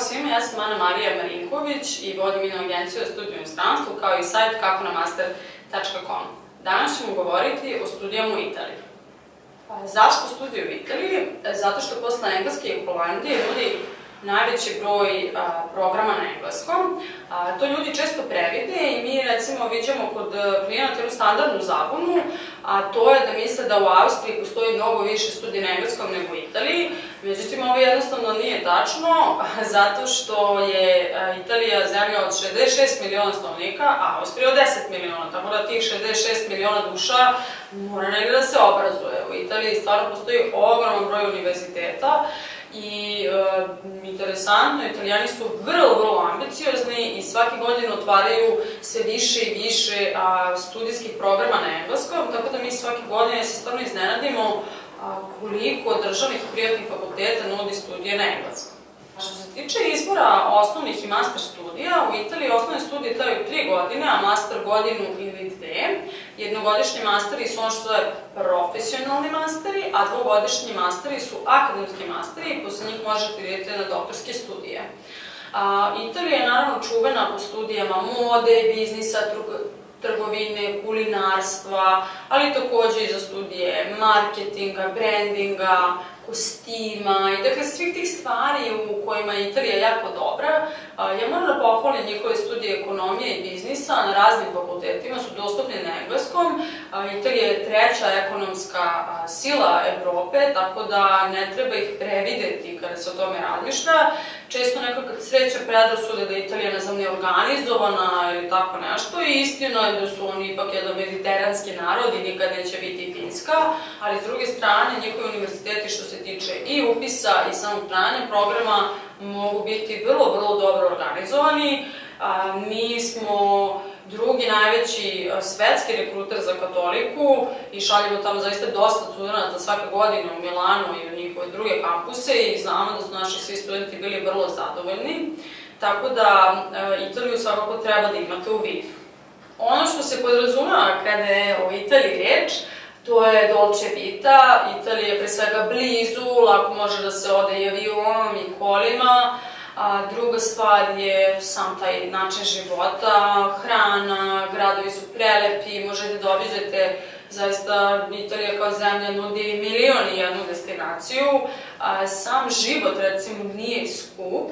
svima, ja sam Ana Marija Marinković i vodim ino agenciju za studiju u stranstvu, kao i sajt kako na master.com. Danas ćemo govoriti o studijama u Italiji. Pa, zašto studije u Italiji? Zato što posle Engleske i Holandije ljudi najveći broj programa na engleskom. To ljudi često previde i mi recimo vidimo kod klijenata jednu standardnu zabunu, a to je da misle da u Austriji postoji mnogo više studija na engleskom nego u Italiji. Međutim, ovo jednostavno nije tačno, zato što je Italija zemlja od 66 miliona stanovnika, a Austrija od 10 miliona, tako da tih 66 miliona duša mora negde da se obrazuje. U Italiji stvarno postoji ogroman broj univerziteta I e, interesantno, italijani su vrlo, vrlo ambiciozni i svake godine otvaraju sve više i više a, studijskih programa na engleskom, tako da mi svake godine se stvarno iznenadimo a, koliko državnih i prijatnih fakulteta nudi studije na engleskom. Što se tiče izbora osnovnih i master studija, u Italiji osnovne studije traju tri godine, a master godinu ili. Jednogodišnji masteri su ono što je profesionalni masteri, a dvogodišnji masteri su akademski masteri i posle njih možete vidjeti na doktorske studije. A, Italija je naravno čuvena po studijama mode, biznisa, trgovine, kulinarstva, ali takođe i za studije marketinga, brandinga, kostima i dakle svih tih stvari u kojima je Italija jako dobra. Ja moram da pohvalim njihove studije ekonomije i biznisa na raznim fakultetima, su dostupne na engleskom. Italija je treća ekonomska sila Evrope, tako da ne treba ih prevideti kada se o tome razmišlja. Često neko kad sreća predrasude da Italija, ne znam, neorganizovana ili tako nešto i istina je da su oni ipak jedan mediteranski narod i nikad neće biti Finska, ali s druge strane njihovi univerziteti što se tiče i upisa i samog trajanja programa mogu biti vrlo, vrlo dobro organizovani. Mi smo drugi najveći svetski rekruter za katoliku i šaljemo tamo zaista dosta studenta svake godine u Milanu i u njihove druge kampuse i znamo da su naši svi studenti bili vrlo zadovoljni. Tako da Italiju svakako treba da imate u vidu. Ono što se podrazumava kada je o Italiji reč, To je Dolce Vita, Italija je pre svega blizu, lako može da se ode i avionom i kolima. A druga stvar je sam taj način života, hrana, gradovi su prelepi, možete da obiđete zaista Italija kao zemlja nudi milion i jednu destinaciju. A, sam život recimo nije skup,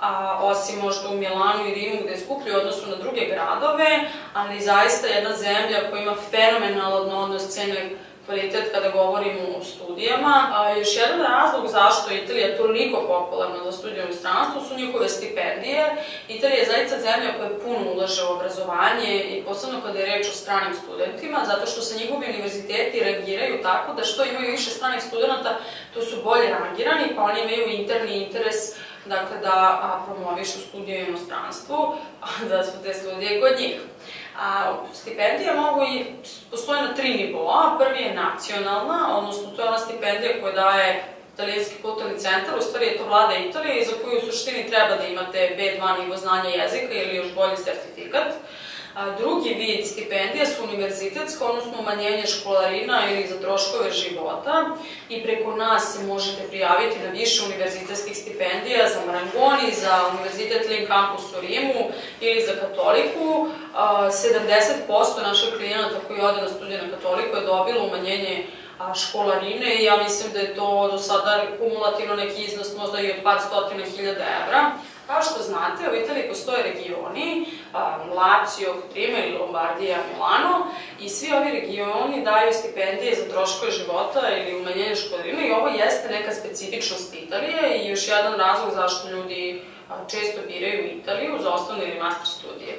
a, osim možda u Milanu i Rimu gde je skuplji odnosu na druge gradove, ali zaista jedna zemlja koja ima fenomenalan odnos cene kvalitet kada govorimo o studijama. A, još jedan razlog zašto je Italija toliko popularna za studiju u stranstvu su njihove stipendije. Italija je zaista zemlja koja puno ulaže u obrazovanje i posebno kada je reč o stranim studentima, zato što se njihovi univerziteti reagiraju tako da što imaju više stranih studenta, to su bolje rangirani, pa oni imaju interni interes dakle da promovišu studije u inostranstvu, da su te studije kod njih. A, stipendije mogu i, postoje na tri nivoa. Prvi je nacionalna, odnosno to je ona stipendija koja daje Italijanski kulturni centar, u stvari je to vlada Italije za koju u suštini treba da imate B2 nivo znanja jezika ili još bolji sertifikat. A, drugi vid stipendija su univerzitetska, odnosno umanjenje školarina ili za troškove života i preko nas se možete prijaviti na više univerzitetskih stipendija za Marangoni, za Univerzitet Lin Campus u Rimu ili za Katoliku. 70% naših klijenata koji ode na studije na Katoliku je dobilo umanjenje školarine i ja mislim da je to do sada kumulativno neki iznos možda i od par stotina hiljada evra. Kao što znate, u Italiji postoje regioni, Lazio, ili Lombardija, Milano, i svi ovi regioni daju stipendije za troškove života ili umanjenje školarine i ovo jeste neka specifičnost Italije i još jedan razlog zašto ljudi često biraju Italiju za osnovne ili master studije.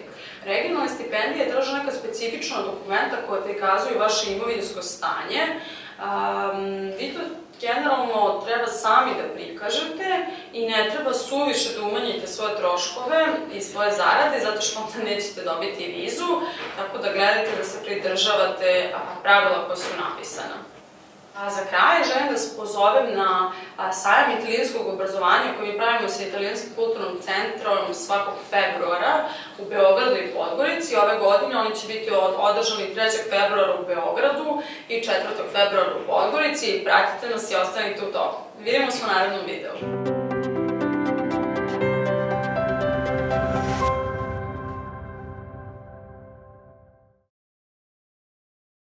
Regionalne stipendije traže neka specifična dokumenta koje prikazuju vaše imovinsko stanje. Vi to generalno treba sami da prikažete i ne treba suviše da umanjite svoje troškove i svoje zarade, zato što onda nećete dobiti vizu, tako da gledajte da se pridržavate pravila koja su napisana. A za kraj želim da se pozovem na sajam italijanskog obrazovanja koji mi pravimo sa Italijanskim kulturnom centrom svakog februara u Beogradu i Podgorici. Ove godine oni će biti održani 3. februara u Beogradu i 4. februara u Podgorici. Pratite nas i ostanite u toku. Vidimo se u narednom videu.